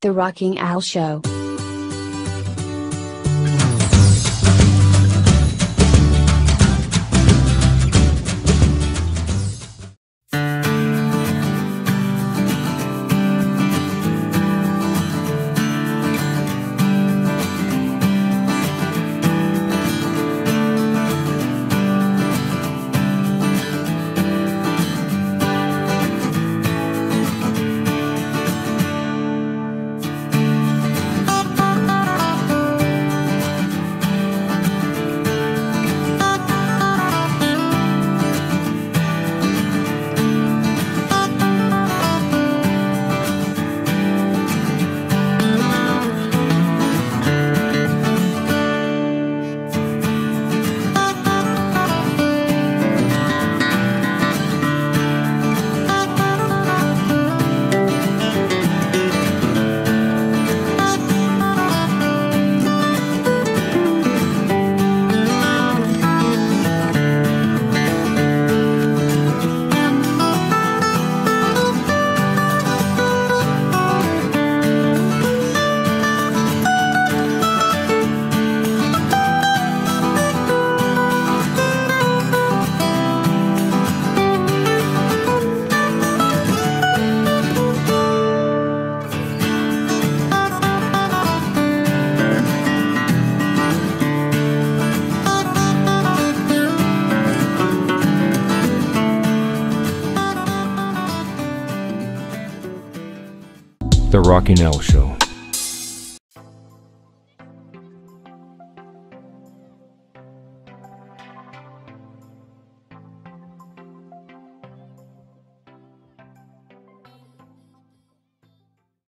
The Rocking Owl Show. The Rocking L Show.